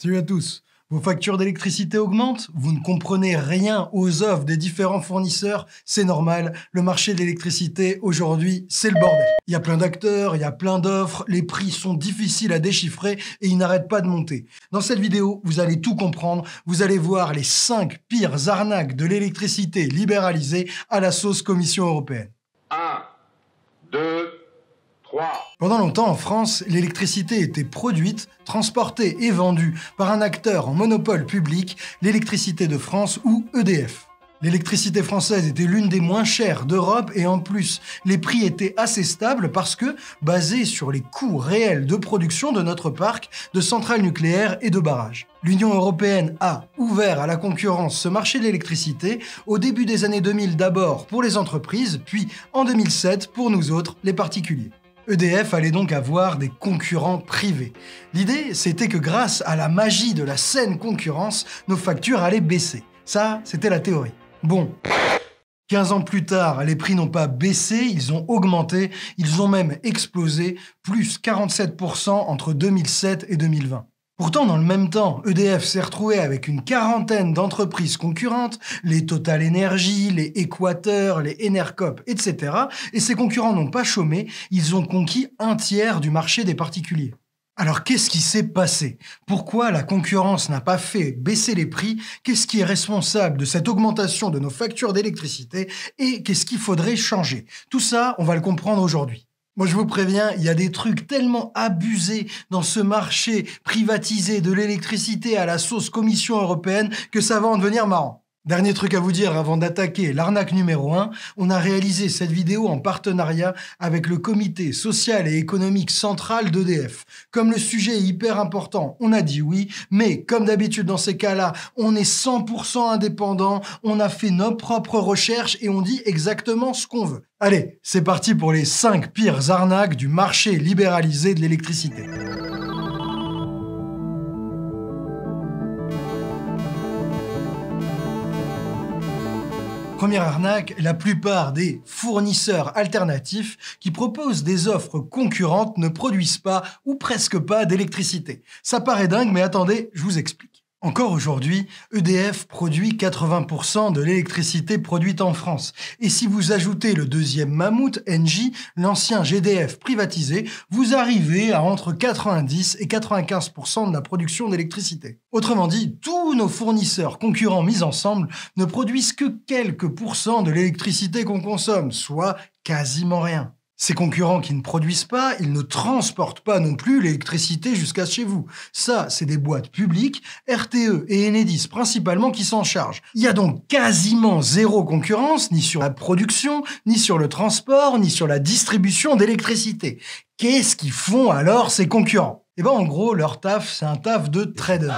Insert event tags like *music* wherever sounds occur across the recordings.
Salut à tous. Vos factures d'électricité augmentent? Vous ne comprenez rien aux offres des différents fournisseurs C'est normal, le marché de l'électricité aujourd'hui, c'est le bordel. Il y a plein d'acteurs, il y a plein d'offres, les prix sont difficiles à déchiffrer et ils n'arrêtent pas de monter. Dans cette vidéo, vous allez tout comprendre, vous allez voir les 5 pires arnaques de l'électricité libéralisée à la sauce Commission européenne. 1, 2, 3. Pendant longtemps, en France, l'électricité était produite, transportée et vendue par un acteur en monopole public, l'électricité de France ou EDF. L'électricité française était l'une des moins chères d'Europe et en plus, les prix étaient assez stables parce que basés sur les coûts réels de production de notre parc de centrales nucléaires et de barrages. L'Union européenne a ouvert à la concurrence ce marché de l'électricité au début des années 2000 d'abord pour les entreprises, puis en 2007 pour nous autres, les particuliers. EDF allait donc avoir des concurrents privés. L'idée, c'était que grâce à la magie de la saine concurrence, nos factures allaient baisser. Ça, c'était la théorie. Bon. 15 ans plus tard, les prix n'ont pas baissé, ils ont augmenté, ils ont même explosé, plus 47% entre 2007 et 2020. Pourtant, dans le même temps, EDF s'est retrouvé avec une quarantaine d'entreprises concurrentes, les Total Energy, les Équateur, les Enercop, etc. Et ces concurrents n'ont pas chômé, ils ont conquis un tiers du marché des particuliers. Alors qu'est-ce qui s'est passé? Pourquoi la concurrence n'a pas fait baisser les prix? Qu'est-ce qui est responsable de cette augmentation de nos factures d'électricité? Et qu'est-ce qu'il faudrait changer? Tout ça, on va le comprendre aujourd'hui. Moi, je vous préviens, il y a des trucs tellement abusés dans ce marché privatisé de l'électricité à la sauce Commission européenne que ça va en devenir marrant. Dernier truc à vous dire avant d'attaquer l'arnaque numéro 1, on a réalisé cette vidéo en partenariat avec le comité social et économique central d'EDF. Comme le sujet est hyper important, on a dit oui, mais comme d'habitude dans ces cas-là, on est 100% indépendant, on a fait nos propres recherches et on dit exactement ce qu'on veut. Allez, c'est parti pour les 5 pires arnaques du marché libéralisé de l'électricité. Première arnaque, la plupart des fournisseurs alternatifs qui proposent des offres concurrentes ne produisent pas ou presque pas d'électricité. Ça paraît dingue, mais attendez, je vous explique. Encore aujourd'hui, EDF produit 80% de l'électricité produite en France. Et si vous ajoutez le deuxième mammouth, Engie, l'ancien GDF privatisé, vous arrivez à entre 90 et 95% de la production d'électricité. Autrement dit, tous nos fournisseurs concurrents mis ensemble ne produisent que quelques pourcents de l'électricité qu'on consomme, soit quasiment rien. Ces concurrents qui ne produisent pas, ils ne transportent pas non plus l'électricité jusqu'à chez vous. Ça, c'est des boîtes publiques, RTE et Enedis principalement qui s'en chargent. Il y a donc quasiment zéro concurrence, ni sur la production, ni sur le transport, ni sur la distribution d'électricité. Qu'est-ce qu'ils font alors ces concurrents? Eh ben en gros, leur taf, c'est un taf de trader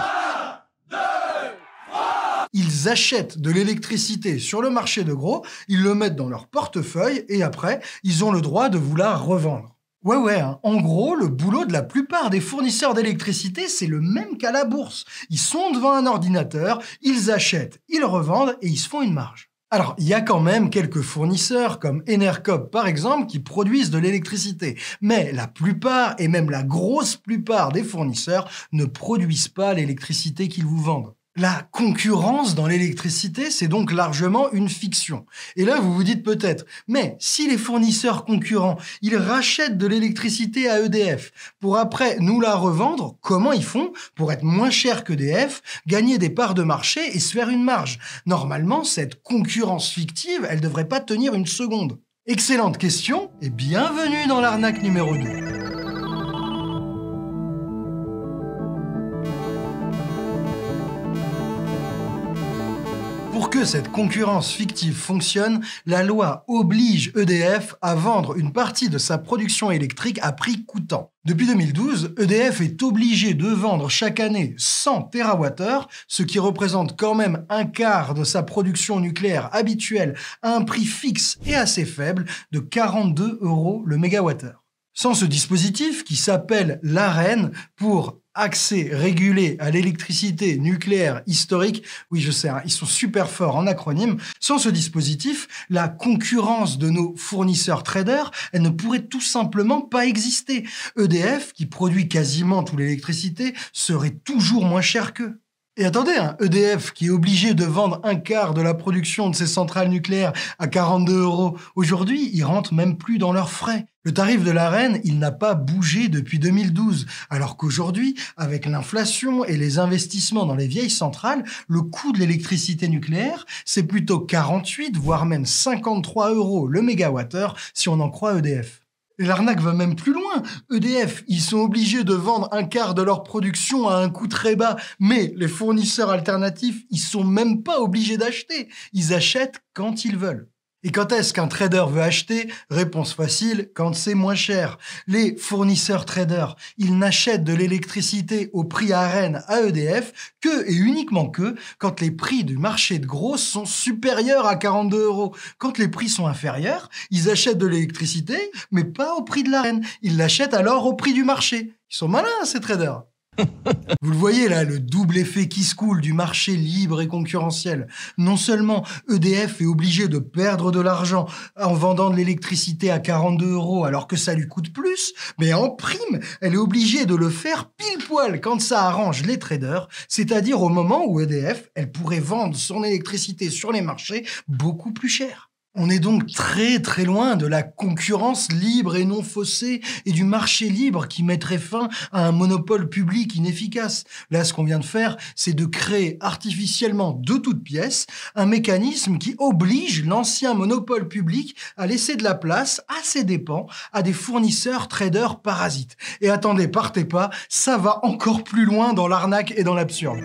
ils achètent de l'électricité sur le marché de gros, ils le mettent dans leur portefeuille et après, ils ont le droit de vous la revendre. Ouais, ouais, hein. en gros, le boulot de la plupart des fournisseurs d'électricité, c'est le même qu'à la bourse. Ils sont devant un ordinateur, ils achètent, ils revendent et ils se font une marge. Alors, il y a quand même quelques fournisseurs, comme Enercop par exemple, qui produisent de l'électricité. Mais la plupart, et même la grosse plupart des fournisseurs, ne produisent pas l'électricité qu'ils vous vendent. La concurrence dans l'électricité, c'est donc largement une fiction. Et là, vous vous dites peut-être, mais si les fournisseurs concurrents, ils rachètent de l'électricité à EDF pour après nous la revendre, comment ils font pour être moins cher qu'EDF, gagner des parts de marché et se faire une marge? Normalement, cette concurrence fictive, elle devrait pas tenir une seconde. Excellente question et bienvenue dans l'arnaque numéro 2. Que cette concurrence fictive fonctionne, la loi oblige EDF à vendre une partie de sa production électrique à prix coûtant. Depuis 2012, EDF est obligé de vendre chaque année 100 TWh, ce qui représente quand même un quart de sa production nucléaire habituelle à un prix fixe et assez faible de 42 euros le mégawattheure. Sans ce dispositif, qui s'appelle l'AREN pour accès régulé à l'électricité nucléaire historique. Oui, je sais, hein, ils sont super forts en acronyme. Sans ce dispositif, la concurrence de nos fournisseurs traders, elle ne pourrait tout simplement pas exister. EDF, qui produit quasiment toute l'électricité, serait toujours moins cher qu'eux. Et attendez, EDF e qui est obligé de vendre un quart de la production de ses centrales nucléaires à 42 euros, aujourd'hui, ils rentrent même plus dans leurs frais. Le tarif de la reine, il n'a pas bougé depuis 2012, alors qu'aujourd'hui, avec l'inflation et les investissements dans les vieilles centrales, le coût de l'électricité nucléaire, c'est plutôt 48, voire même 53 euros le mégawattheure si on en croit EDF. L'arnaque va même plus loin. EDF, ils sont obligés de vendre un quart de leur production à un coût très bas, mais les fournisseurs alternatifs, ils sont même pas obligés d'acheter. Ils achètent quand ils veulent. Et quand est-ce qu'un trader veut acheter? Réponse facile, quand c'est moins cher. Les fournisseurs traders, ils n'achètent de l'électricité au prix à Rennes à EDF que et uniquement que quand les prix du marché de gros sont supérieurs à 42 euros. Quand les prix sont inférieurs, ils achètent de l'électricité, mais pas au prix de la Rennes. Ils l'achètent alors au prix du marché. Ils sont malins, ces traders. *laughs* Vous le voyez là, le double effet qui se coule du marché libre et concurrentiel. Non seulement EDF est obligé de perdre de l'argent en vendant de l'électricité à 42 euros alors que ça lui coûte plus, mais en prime, elle est obligée de le faire pile poil quand ça arrange les traders, c'est-à-dire au moment où EDF, elle pourrait vendre son électricité sur les marchés beaucoup plus cher. On est donc très très loin de la concurrence libre et non faussée et du marché libre qui mettrait fin à un monopole public inefficace. Là, ce qu'on vient de faire, c'est de créer artificiellement de toutes pièces un mécanisme qui oblige l'ancien monopole public à laisser de la place à ses dépens à des fournisseurs traders parasites. Et attendez, partez pas, ça va encore plus loin dans l'arnaque et dans l'absurde.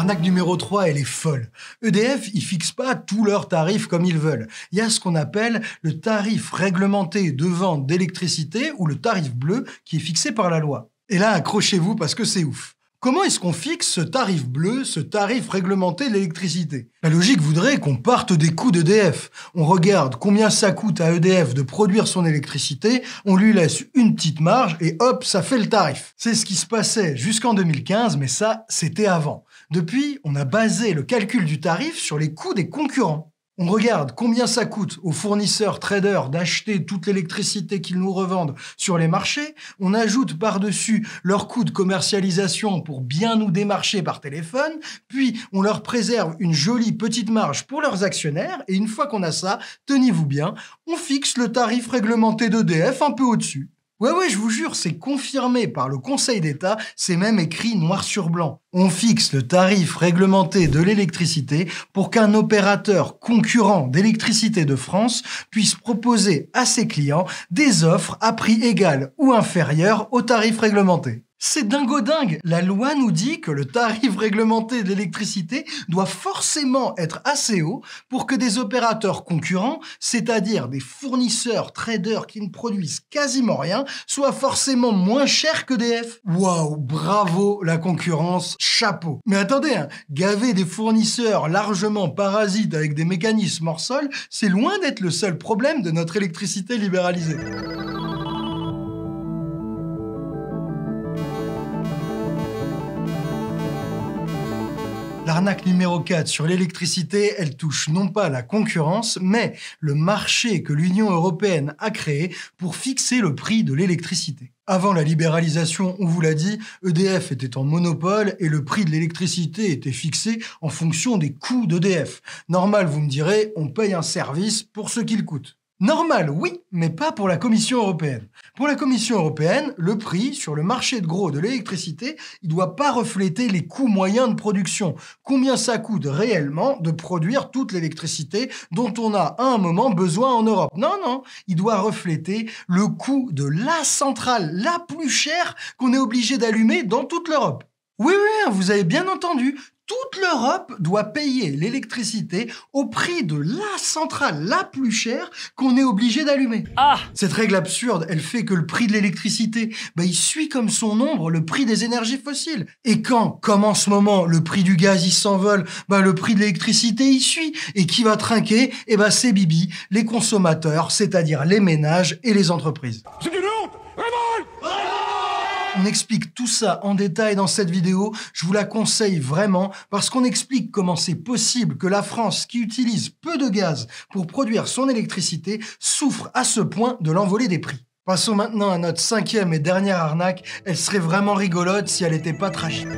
L'arnaque numéro 3, elle est folle. EDF, ils fixent pas tous leurs tarifs comme ils veulent. Il y a ce qu'on appelle le tarif réglementé de vente d'électricité ou le tarif bleu qui est fixé par la loi. Et là, accrochez-vous parce que c'est ouf. Comment est-ce qu'on fixe ce tarif bleu, ce tarif réglementé de l'électricité? La logique voudrait qu'on parte des coûts d'EDF. On regarde combien ça coûte à EDF de produire son électricité, on lui laisse une petite marge et hop, ça fait le tarif. C'est ce qui se passait jusqu'en 2015, mais ça, c'était avant. Depuis, on a basé le calcul du tarif sur les coûts des concurrents. On regarde combien ça coûte aux fournisseurs traders d'acheter toute l'électricité qu'ils nous revendent sur les marchés. On ajoute par-dessus leurs coûts de commercialisation pour bien nous démarcher par téléphone. Puis on leur préserve une jolie petite marge pour leurs actionnaires. Et une fois qu'on a ça, tenez-vous bien, on fixe le tarif réglementé d'EDF un peu au-dessus. Ouais, ouais, je vous jure, c'est confirmé par le Conseil d'État, c'est même écrit noir sur blanc. On fixe le tarif réglementé de l'électricité pour qu'un opérateur concurrent d'électricité de France puisse proposer à ses clients des offres à prix égal ou inférieur au tarif réglementé. C'est dingo dingue La loi nous dit que le tarif réglementé de l'électricité doit forcément être assez haut pour que des opérateurs concurrents, c'est-à-dire des fournisseurs traders qui ne produisent quasiment rien, soient forcément moins chers que DF. Waouh, bravo la concurrence, chapeau. Mais attendez, hein, gaver des fournisseurs largement parasites avec des mécanismes hors sol, c'est loin d'être le seul problème de notre électricité libéralisée. L'arnaque numéro 4 sur l'électricité, elle touche non pas la concurrence, mais le marché que l'Union européenne a créé pour fixer le prix de l'électricité. Avant la libéralisation, on vous l'a dit, EDF était en monopole et le prix de l'électricité était fixé en fonction des coûts d'EDF. Normal, vous me direz, on paye un service pour ce qu'il coûte. Normal, oui, mais pas pour la Commission européenne. Pour la Commission européenne, le prix sur le marché de gros de l'électricité, il doit pas refléter les coûts moyens de production. Combien ça coûte réellement de produire toute l'électricité dont on a à un moment besoin en Europe? Non, non, il doit refléter le coût de la centrale la plus chère qu'on est obligé d'allumer dans toute l'Europe. Oui, oui, vous avez bien entendu, toute l'Europe doit payer l'électricité au prix de la centrale la plus chère qu'on est obligé d'allumer. Ah Cette règle absurde, elle fait que le prix de l'électricité, bah, il suit comme son nombre le prix des énergies fossiles. Et quand, comme en ce moment, le prix du gaz il s'envole, bah, le prix de l'électricité il suit. Et qui va trinquer? Eh bah, c'est Bibi, les consommateurs, c'est-à-dire les ménages et les entreprises. C'est On explique tout ça en détail dans cette vidéo. Je vous la conseille vraiment parce qu'on explique comment c'est possible que la France, qui utilise peu de gaz pour produire son électricité, souffre à ce point de l'envolée des prix. Passons maintenant à notre cinquième et dernière arnaque. Elle serait vraiment rigolote si elle n'était pas tragique.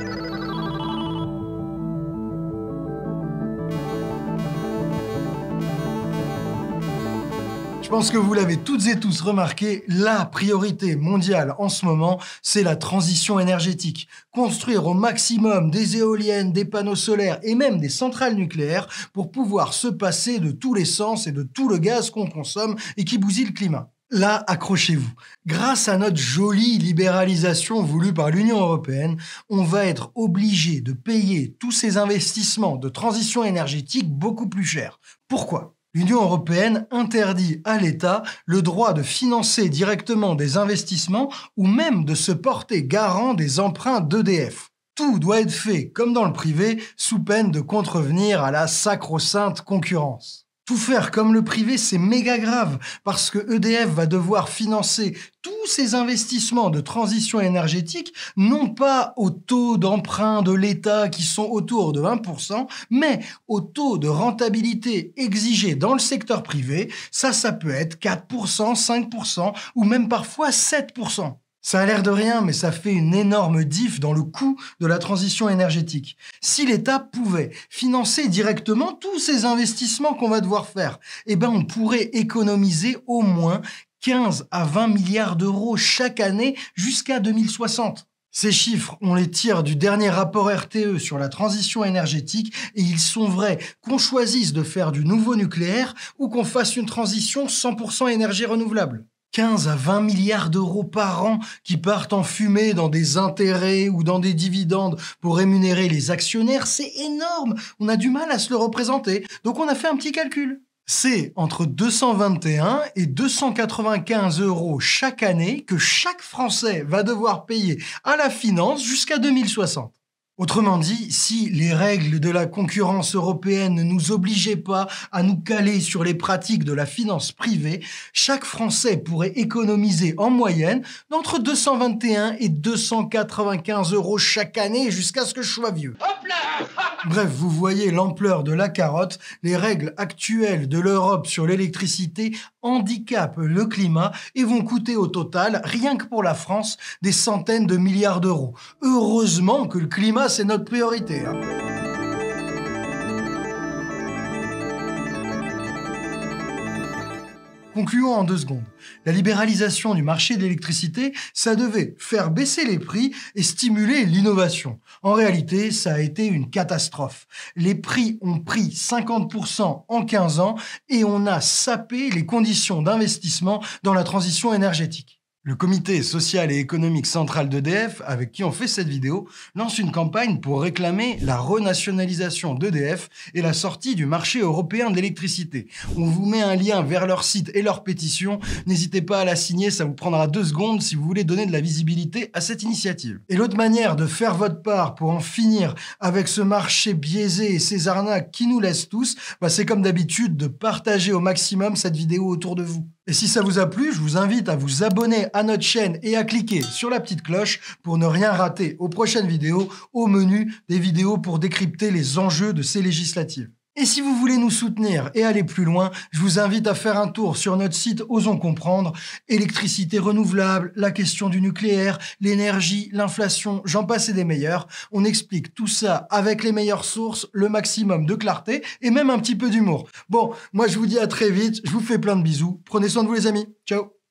Pense que vous l'avez toutes et tous remarqué, la priorité mondiale en ce moment, c'est la transition énergétique. Construire au maximum des éoliennes, des panneaux solaires et même des centrales nucléaires pour pouvoir se passer de tous les sens et de tout le gaz qu'on consomme et qui bousille le climat. Là, accrochez-vous. Grâce à notre jolie libéralisation voulue par l'Union européenne, on va être obligé de payer tous ces investissements de transition énergétique beaucoup plus cher. Pourquoi? L'Union européenne interdit à l'État le droit de financer directement des investissements ou même de se porter garant des emprunts d'EDF. Tout doit être fait, comme dans le privé, sous peine de contrevenir à la sacro-sainte concurrence. Tout faire comme le privé, c'est méga grave parce que EDF va devoir financer tous ces investissements de transition énergétique, non pas au taux d'emprunt de l'État qui sont autour de 1%, mais au taux de rentabilité exigé dans le secteur privé. Ça, ça peut être 4%, 5% ou même parfois 7%. Ça a l'air de rien, mais ça fait une énorme diff dans le coût de la transition énergétique. Si l'État pouvait financer directement tous ces investissements qu'on va devoir faire, eh ben on pourrait économiser au moins 15 à 20 milliards d'euros chaque année jusqu'à 2060. Ces chiffres, on les tire du dernier rapport RTE sur la transition énergétique et ils sont vrais qu'on choisisse de faire du nouveau nucléaire ou qu'on fasse une transition 100% énergie renouvelable. 15 à 20 milliards d'euros par an qui partent en fumée dans des intérêts ou dans des dividendes pour rémunérer les actionnaires, c'est énorme. On a du mal à se le représenter. Donc on a fait un petit calcul. C'est entre 221 et 295 euros chaque année que chaque Français va devoir payer à la finance jusqu'à 2060. Autrement dit, si les règles de la concurrence européenne ne nous obligeaient pas à nous caler sur les pratiques de la finance privée, chaque Français pourrait économiser en moyenne d'entre 221 et 295 euros chaque année jusqu'à ce que je sois vieux. *laughs* Bref, vous voyez l'ampleur de la carotte. Les règles actuelles de l'Europe sur l'électricité handicapent le climat et vont coûter au total, rien que pour la France, des centaines de milliards d'euros. Heureusement que le climat, c'est notre priorité. hein. Concluons en deux secondes. La libéralisation du marché de l'électricité, ça devait faire baisser les prix et stimuler l'innovation. En réalité, ça a été une catastrophe. Les prix ont pris 50% en 15 ans et on a sapé les conditions d'investissement dans la transition énergétique. Le comité social et économique central d'EDF, avec qui on fait cette vidéo, lance une campagne pour réclamer la renationalisation d'EDF et la sortie du marché européen de. On vous met un lien vers leur site et leur pétition. N'hésitez pas à la signer, ça vous prendra deux secondes si vous voulez donner de la visibilité à cette initiative. Et l'autre manière de faire votre part pour en finir avec ce marché biaisé et ces arnaques qui nous laissent tous, bah c'est comme d'habitude de partager au maximum cette vidéo autour de vous. Et si ça vous a plu, je vous invite à vous abonner à notre chaîne et à cliquer sur la petite cloche pour ne rien rater aux prochaines vidéos, au menu des vidéos pour décrypter les enjeux de ces législatives. Et si vous voulez nous soutenir et aller plus loin, je vous invite à faire un tour sur notre site Osons comprendre, électricité renouvelable, la question du nucléaire, l'énergie, l'inflation, j'en passe et des meilleurs. On explique tout ça avec les meilleures sources, le maximum de clarté et même un petit peu d'humour. Bon, moi je vous dis à très vite, je vous fais plein de bisous, prenez soin de vous les amis, ciao